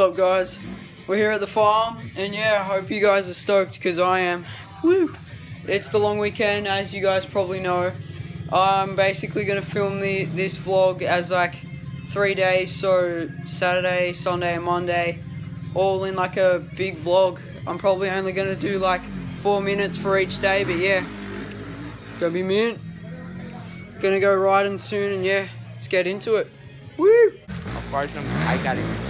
Up, guys? We're here at the farm, and yeah, I hope you guys are stoked because I am. Woo! It's the long weekend, as you guys probably know. I'm basically gonna film the this vlog as like three days, so Saturday, Sunday, and Monday, all in like a big vlog. I'm probably only gonna do like four minutes for each day, but yeah, gonna be mint. Gonna go riding soon, and yeah, let's get into it. Woo! I got it.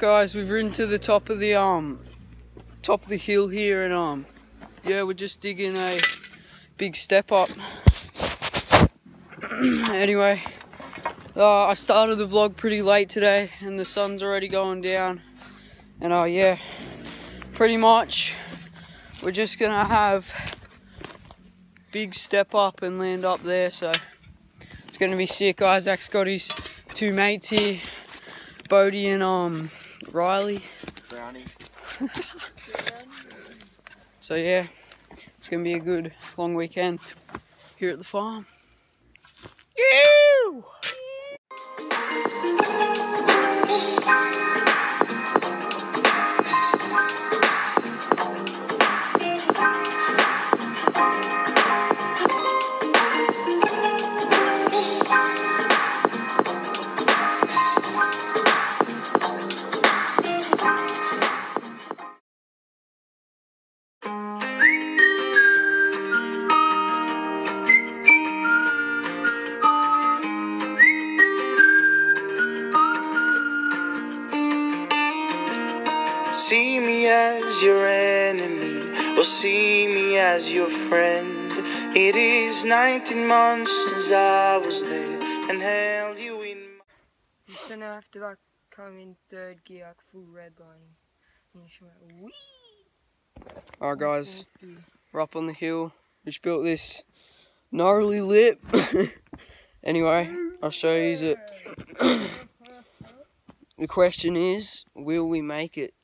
guys, we've ridden to the top of the um top of the hill here and um yeah we're just digging a big step up. anyway, uh, I started the vlog pretty late today and the sun's already going down. And uh yeah, pretty much we're just gonna have big step up and land up there so it's gonna be sick. Isaac's got his two mates here. Bodie and um Riley. Brownie. So yeah, it's gonna be a good long weekend here at the farm. You. Enemy, or see me as your friend. It is 19 months since I was there and held you in my He's gonna have to like come in third gear, like full redlining. And you should like, whee! Alright guys, we're up on the hill. We Just built this gnarly lip. anyway, I'll show you it. the question is, will we make it?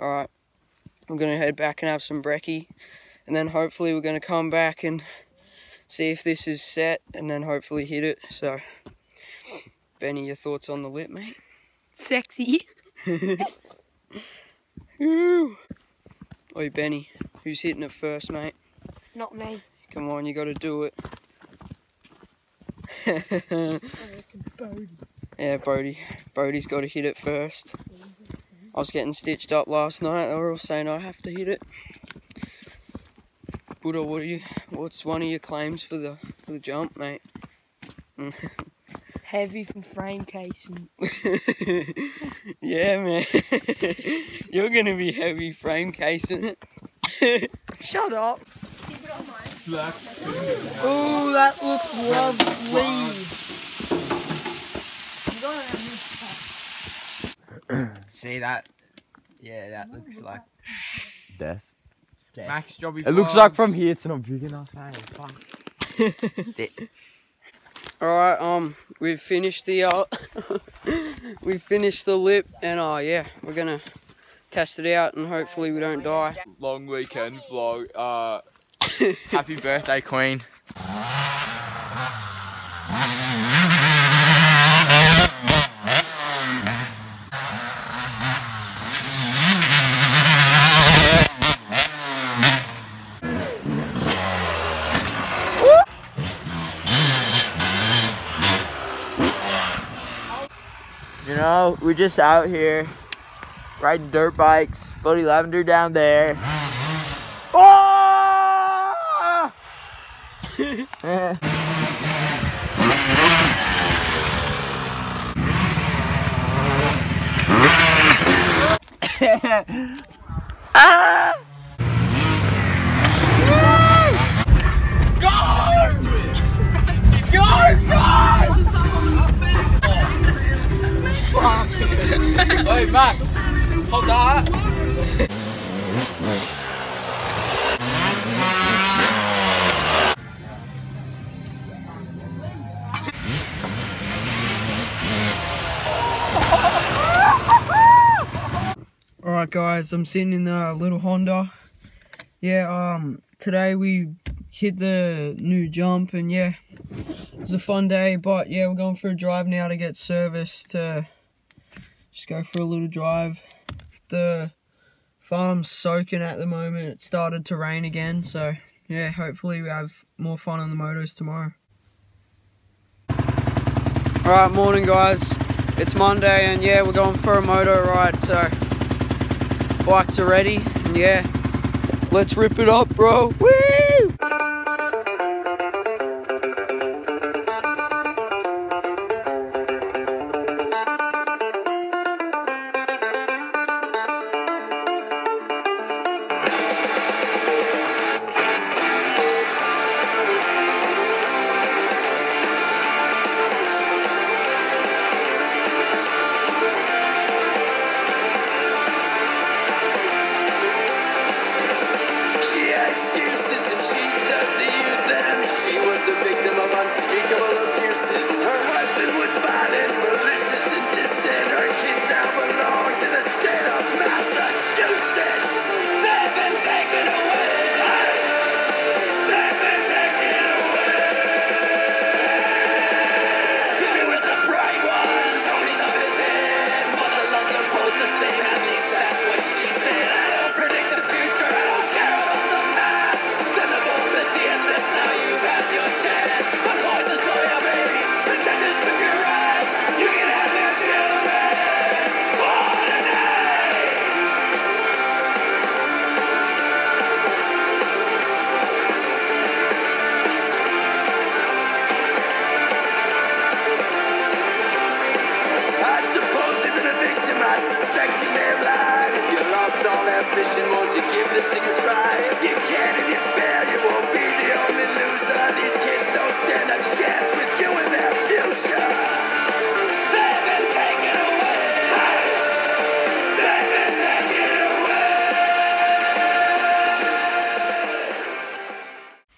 Alright, we're gonna head back and have some brekkie, and then hopefully we're gonna come back and see if this is set, and then hopefully hit it. So, Benny, your thoughts on the lip, mate? Sexy. Woo. Oi, Benny, who's hitting it first, mate? Not me. Come on, you gotta do it. yeah, Bodie. Bodie's gotta hit it first. Mm. I was getting stitched up last night. They were all saying I have to hit it. Buddha, what are you? What's one of your claims for the for the jump, mate? Heavy from frame casing. yeah, man. You're gonna be heavy frame casing it. Shut up. Oh, that looks lovely. See that? Yeah, that looks like Death. Max Giobbi. It looks like from here it's not big enough. Hey, fuck. Alright, um, we've finished the, uh, we finished the lip, and, uh, yeah, we're gonna test it out, and hopefully we don't die. long weekend vlog. Uh, happy birthday, Queen. we're just out here riding dirt bikes. Buddy Lavender down there. Oh! Max. Alright guys, I'm sitting in the little Honda. Yeah, um today we hit the new jump and yeah, it was a fun day, but yeah, we're going for a drive now to get serviced to just go for a little drive. The farm's soaking at the moment. It started to rain again, so yeah, hopefully we have more fun on the motos tomorrow. Alright, morning guys. It's Monday and yeah, we're going for a moto ride, so bikes are ready and yeah, let's rip it up, bro. Woo! Won't you give this thing a try? If you can and you fail, you won't be the only loser. These kids don't stand a chance with you their future.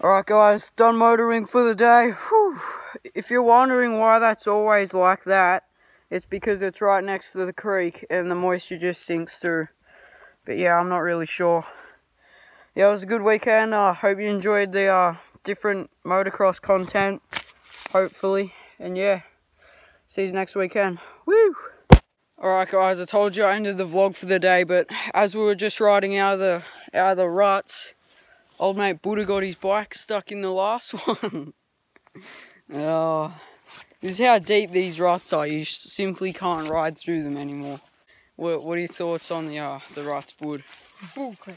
Alright guys, done motoring for the day. Whew. If you're wondering why that's always like that, it's because it's right next to the creek and the moisture just sinks through. But yeah, I'm not really sure. Yeah, it was a good weekend. I uh, hope you enjoyed the uh, different motocross content, hopefully. And yeah, see you next weekend. Woo! Alright guys, I told you I ended the vlog for the day, but as we were just riding out of the out of the ruts, Old mate Buddha got his bike stuck in the last one. oh, this is how deep these ruts are. You simply can't ride through them anymore. What, what are your thoughts on the uh, the ruts, Bud? Bullcrap.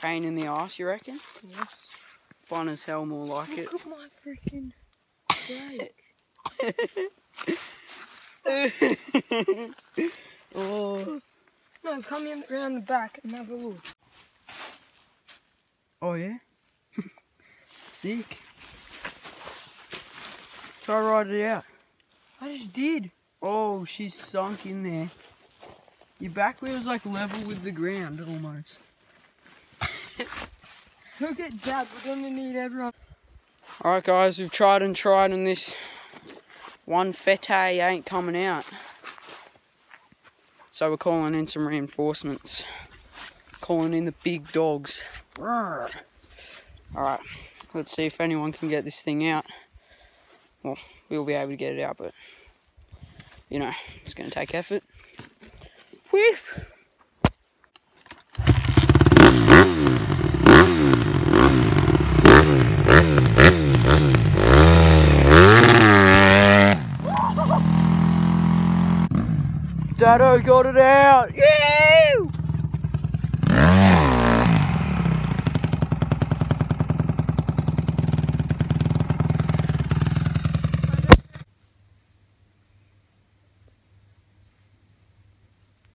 Pain in the ass, you reckon? Yes. Fun as hell, more like it. Look at my freaking brake. oh. No, come in around the back and have a look. oh yeah. Sick. Try to ride it out. I just did. Oh, she's sunk in there. Your back wheel's like level with the ground almost. Look at that. We're gonna need everyone. Alright guys, we've tried and tried and this one fete ain't coming out. So we're calling in some reinforcements. Calling in the big dogs. Alright, let's see if anyone can get this thing out. Well, we'll be able to get it out, but you know, it's gonna take effort. Whew. Dado got it out! Yeah!